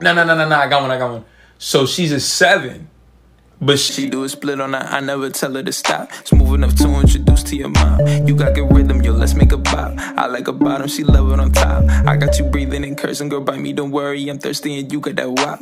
No, no, no, no, no. I got one. I got one. So she's a seven. But she, She do a split on that, I never tell her to stop. It's moving up to introduce to your mom. You got good rhythm, yo, let's make a bop. I like a bottom, she love it on top. I got you breathing and cursing, girl, bite me, don't worry, I'm thirsty and you got that wop.